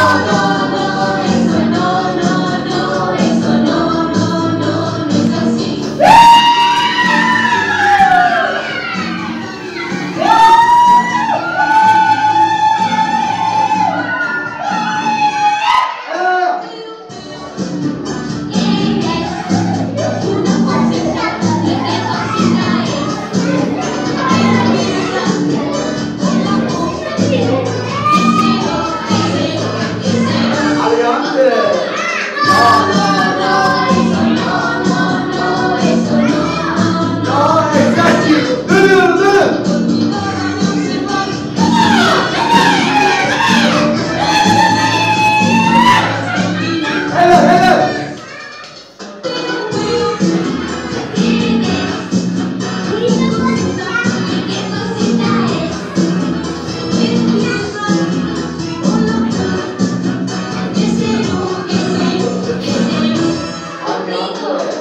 Oh. Lord.